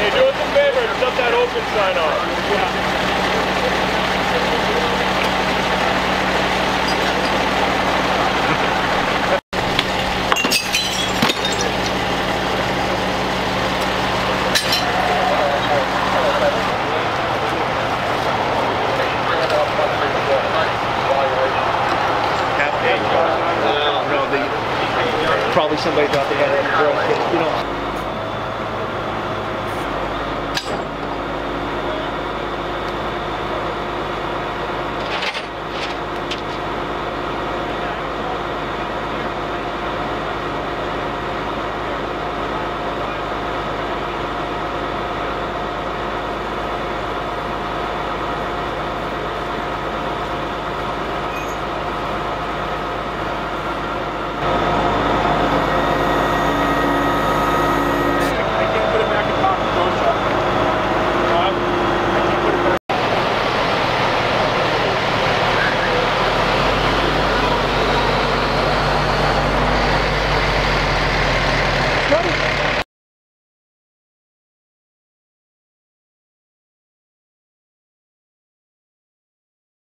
Hey, do us a favor and shut that open sign off. Yeah. probably somebody thought they had a girl the case. You know.